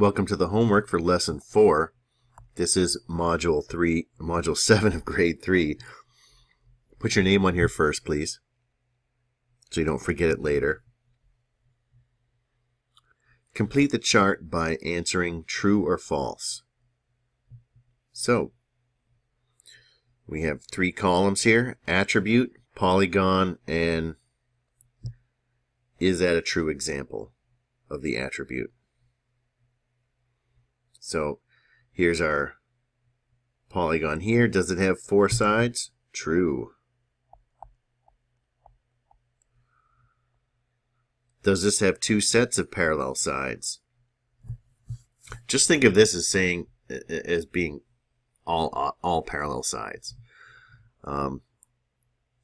Welcome to the homework for lesson 4. This is module 3, module 7 of grade 3. Put your name on here first, please, so you don't forget it later. Complete the chart by answering true or false. So, we have three columns here, attribute, polygon, and is that a true example of the attribute? So here's our polygon here. Does it have four sides? True. Does this have two sets of parallel sides? Just think of this as saying as being all all parallel sides. Um,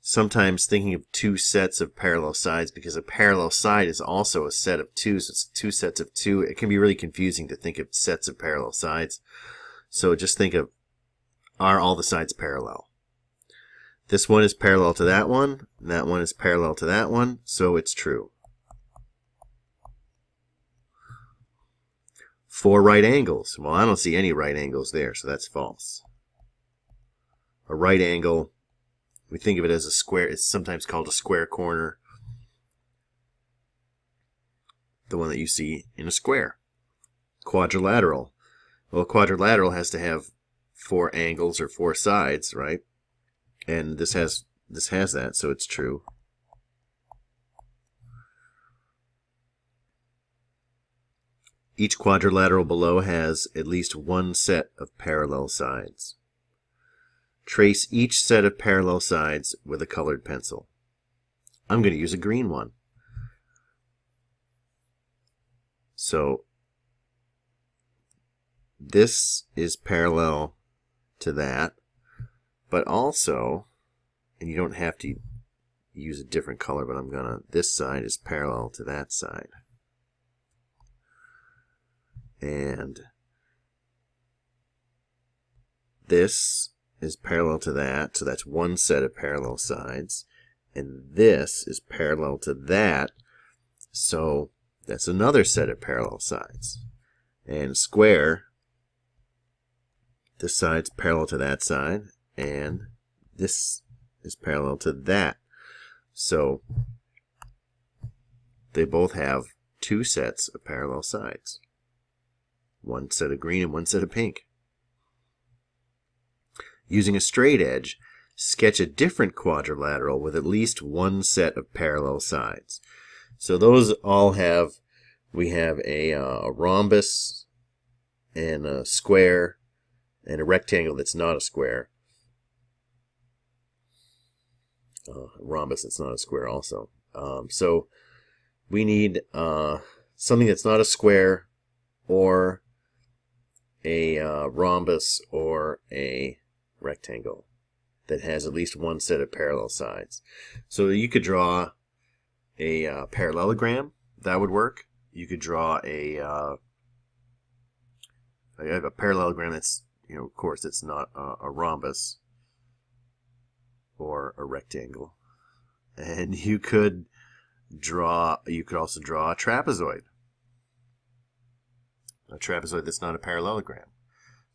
sometimes thinking of two sets of parallel sides because a parallel side is also a set of two, so it's two sets of two. It can be really confusing to think of sets of parallel sides. So just think of, are all the sides parallel? This one is parallel to that one, that one is parallel to that one, so it's true. Four right angles. Well, I don't see any right angles there, so that's false. A right angle we think of it as a square. It's sometimes called a square corner. The one that you see in a square. Quadrilateral. Well, quadrilateral has to have four angles or four sides, right? And this has this has that, so it's true. Each quadrilateral below has at least one set of parallel sides. Trace each set of parallel sides with a colored pencil. I'm going to use a green one. So this is parallel to that, but also, and you don't have to use a different color, but I'm gonna, this side is parallel to that side. And this is parallel to that, so that's one set of parallel sides. And this is parallel to that, so that's another set of parallel sides. And square, this side's parallel to that side, and this is parallel to that. So they both have two sets of parallel sides. One set of green and one set of pink. Using a straight edge, sketch a different quadrilateral with at least one set of parallel sides. So those all have, we have a, uh, a rhombus and a square and a rectangle that's not a square. Uh, rhombus that's not a square also. Um, so we need uh, something that's not a square or a uh, rhombus or a rectangle that has at least one set of parallel sides. So you could draw a uh, parallelogram, that would work. You could draw a, uh, a parallelogram that's, you know, of course, it's not a, a rhombus or a rectangle. And you could draw, you could also draw a trapezoid. A trapezoid that's not a parallelogram.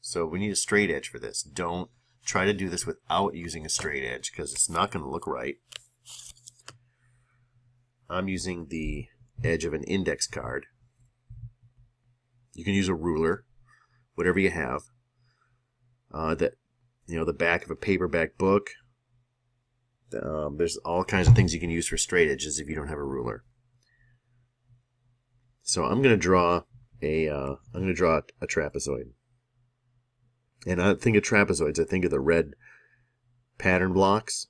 So we need a straight edge for this. Don't Try to do this without using a straight edge because it's not going to look right. I'm using the edge of an index card. You can use a ruler, whatever you have. Uh, that you know, the back of a paperback book. Um, there's all kinds of things you can use for straight edges if you don't have a ruler. So I'm going to draw a am going to draw a trapezoid. And I think of trapezoids, I think of the red pattern blocks.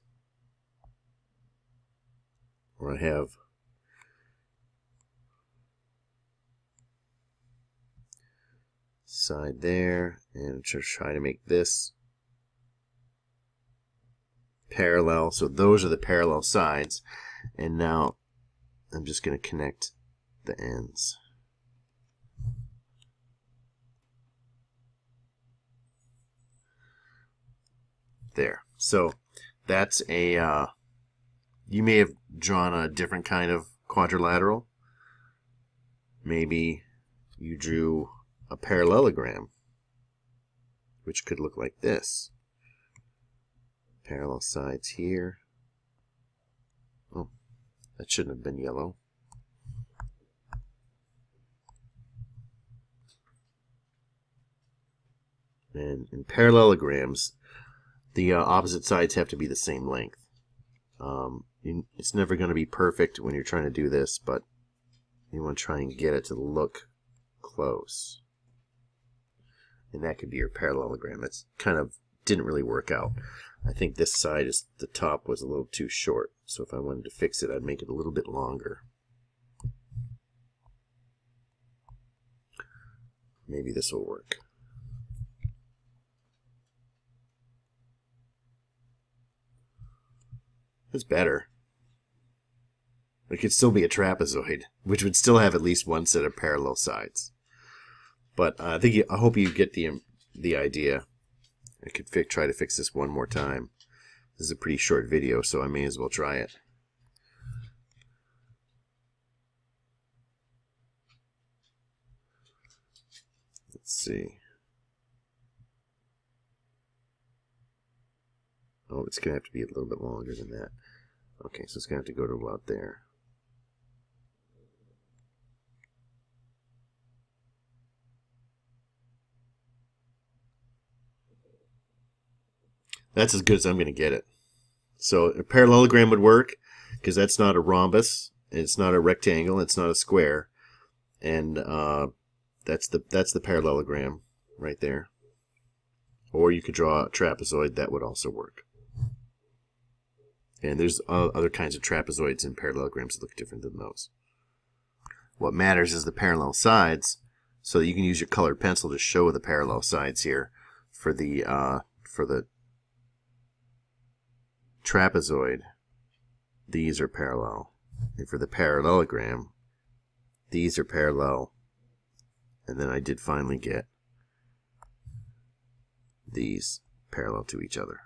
Where I have side there, and just try to make this parallel. So those are the parallel sides. And now I'm just going to connect the ends. There. So that's a, uh, you may have drawn a different kind of quadrilateral. Maybe you drew a parallelogram, which could look like this. Parallel sides here. Oh, that shouldn't have been yellow. And in parallelograms, the uh, opposite sides have to be the same length. Um, it's never going to be perfect when you're trying to do this, but you want to try and get it to look close. And that could be your parallelogram. It's kind of didn't really work out. I think this side is the top was a little too short. So if I wanted to fix it, I'd make it a little bit longer. Maybe this will work. It's better. It could still be a trapezoid, which would still have at least one set of parallel sides. But uh, I think you, I hope you get the the idea. I could try to fix this one more time. This is a pretty short video, so I may as well try it. Let's see. It's going to have to be a little bit longer than that. Okay, so it's going to have to go to about there. That's as good as I'm going to get it. So a parallelogram would work because that's not a rhombus, it's not a rectangle, it's not a square, and uh, that's the that's the parallelogram right there. Or you could draw a trapezoid that would also work. And there's other kinds of trapezoids and parallelograms that look different than those. What matters is the parallel sides, so you can use your colored pencil to show the parallel sides here for the uh, for the trapezoid. These are parallel, and for the parallelogram, these are parallel. And then I did finally get these parallel to each other.